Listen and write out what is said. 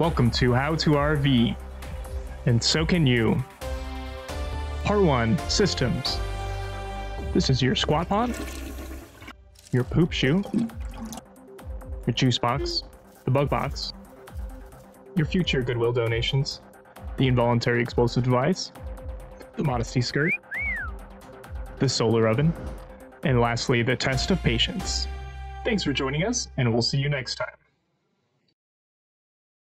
Welcome to How to RV, and so can you. Part 1 Systems. This is your squat pod, your poop shoe, your juice box, the bug box, your future Goodwill donations, the involuntary explosive device, the modesty skirt, the solar oven, and lastly, the test of patience. Thanks for joining us, and we'll see you next time.